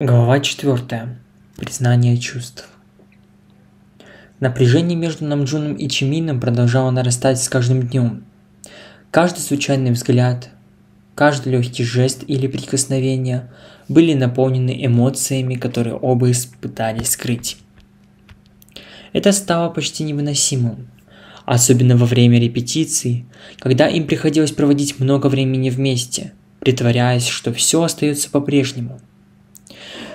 Глава 4. Признание чувств. Напряжение между Намджуном и Чимином продолжало нарастать с каждым днем. Каждый случайный взгляд, каждый легкий жест или прикосновение были наполнены эмоциями, которые оба испытались скрыть. Это стало почти невыносимым, особенно во время репетиций, когда им приходилось проводить много времени вместе, притворяясь, что все остается по-прежнему –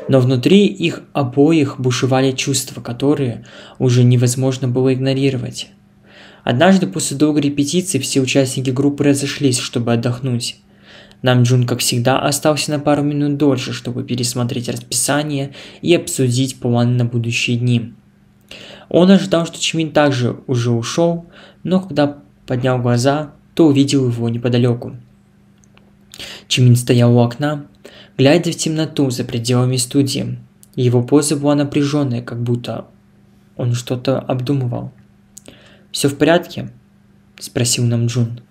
но внутри их обоих бушевали чувства, которые уже невозможно было игнорировать. Однажды после долгой репетиции все участники группы разошлись, чтобы отдохнуть. Нам Джун, как всегда, остался на пару минут дольше, чтобы пересмотреть расписание и обсудить планы на будущие дни. Он ожидал, что Чмин также уже ушел, но когда поднял глаза, то увидел его неподалеку. Чимин стоял у окна, глядя в темноту за пределами студии. Его поза была напряженная, как будто он что-то обдумывал. «Все в порядке?» – спросил Намджун.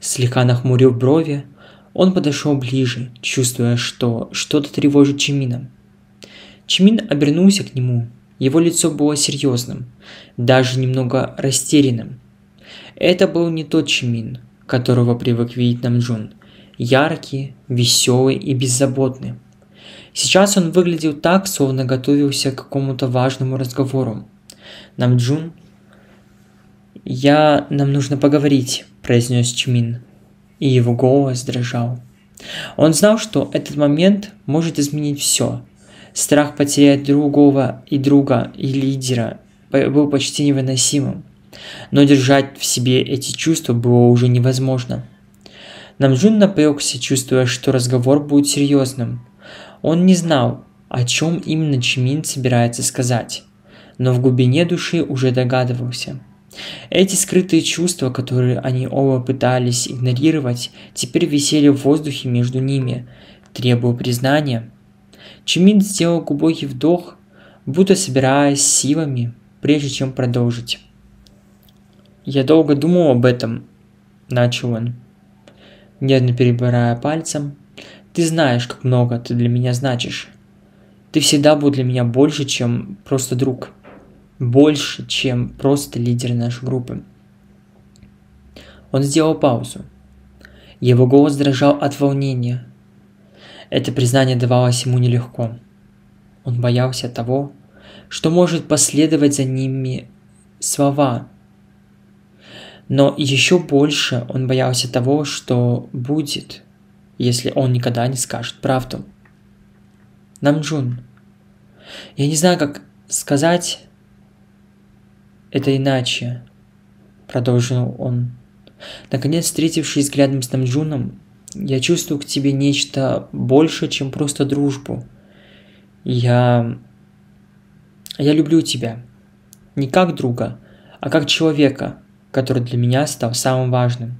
Слегка нахмурив брови, он подошел ближе, чувствуя, что что-то тревожит Чимина. Чимин обернулся к нему. Его лицо было серьезным, даже немного растерянным. Это был не тот Чимин, которого привык видеть Намджун – яркий, веселый и беззаботный. Сейчас он выглядел так, словно готовился к какому-то важному разговору. Нам Джун, «Я... нам нужно поговорить», – произнес Чимин, и его голос дрожал. Он знал, что этот момент может изменить все. Страх потерять другого и друга, и лидера был почти невыносимым. Но держать в себе эти чувства было уже невозможно – Намджун напрягся, чувствуя, что разговор будет серьезным. Он не знал, о чем именно Чимин собирается сказать, но в глубине души уже догадывался. Эти скрытые чувства, которые они оба пытались игнорировать, теперь висели в воздухе между ними, требуя признания. Чимин сделал глубокий вдох, будто собираясь силами, прежде чем продолжить. «Я долго думал об этом», – начал он нервно перебирая пальцем. «Ты знаешь, как много ты для меня значишь. Ты всегда был для меня больше, чем просто друг. Больше, чем просто лидер нашей группы». Он сделал паузу. Его голос дрожал от волнения. Это признание давалось ему нелегко. Он боялся того, что может последовать за ними слова, но еще больше он боялся того, что будет, если он никогда не скажет правду. Намджун, я не знаю, как сказать это иначе, продолжил он. Наконец, встретившись взглядом с Намджуном, я чувствую к тебе нечто больше, чем просто дружбу. Я... Я люблю тебя. Не как друга, а как человека – который для меня стал самым важным.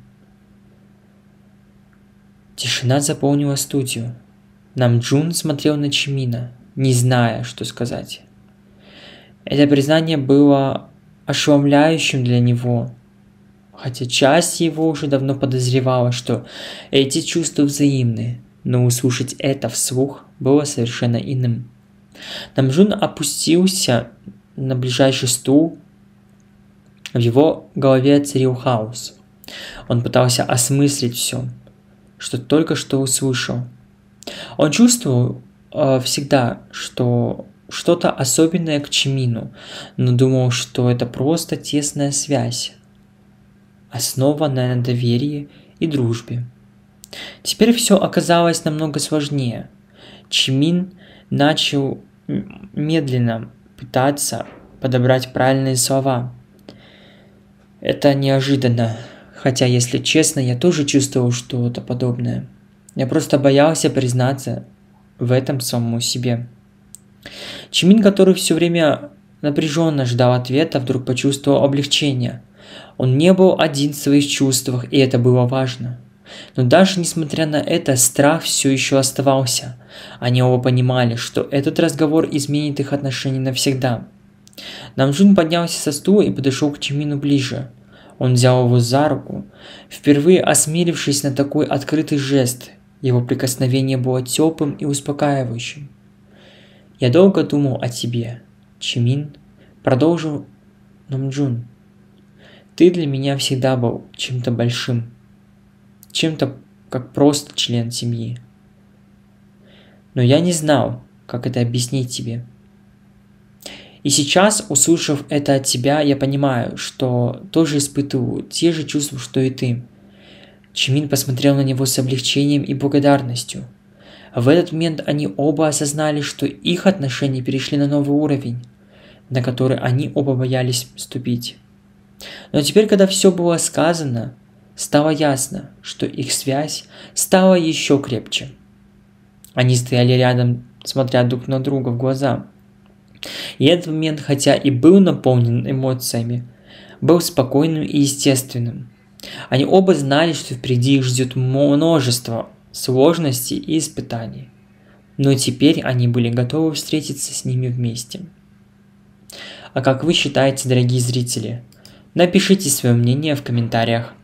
Тишина заполнила студию. Нам Джун смотрел на Чимина, не зная, что сказать. Это признание было ошеломляющим для него, хотя часть его уже давно подозревала, что эти чувства взаимны, но услышать это вслух было совершенно иным. Намджун опустился на ближайший стул в его голове царил хаос. Он пытался осмыслить все, что только что услышал. Он чувствовал э, всегда, что что-то особенное к Чимину, но думал, что это просто тесная связь, основанная на доверии и дружбе. Теперь все оказалось намного сложнее. Чимин начал медленно пытаться подобрать правильные слова – это неожиданно. Хотя, если честно, я тоже чувствовал что-то подобное. Я просто боялся признаться в этом самому себе. Чимин, который все время напряженно ждал ответа, вдруг почувствовал облегчение. Он не был один в своих чувствах, и это было важно. Но даже несмотря на это, страх все еще оставался. Они оба понимали, что этот разговор изменит их отношения навсегда – Намджун поднялся со стула и подошел к Чимину ближе. Он взял его за руку, впервые осмелившись на такой открытый жест. Его прикосновение было теплым и успокаивающим. Я долго думал о тебе, Чимин, продолжил Намджун. Ты для меня всегда был чем-то большим, чем-то как просто член семьи. Но я не знал, как это объяснить тебе. И сейчас, услышав это от тебя, я понимаю, что тоже испытываю те же чувства, что и ты. Чимин посмотрел на него с облегчением и благодарностью. В этот момент они оба осознали, что их отношения перешли на новый уровень, на который они оба боялись ступить. Но теперь, когда все было сказано, стало ясно, что их связь стала еще крепче. Они стояли рядом, смотря друг на друга в глаза. И этот момент, хотя и был наполнен эмоциями, был спокойным и естественным. Они оба знали, что впереди их ждет множество сложностей и испытаний. Но теперь они были готовы встретиться с ними вместе. А как вы считаете, дорогие зрители? Напишите свое мнение в комментариях.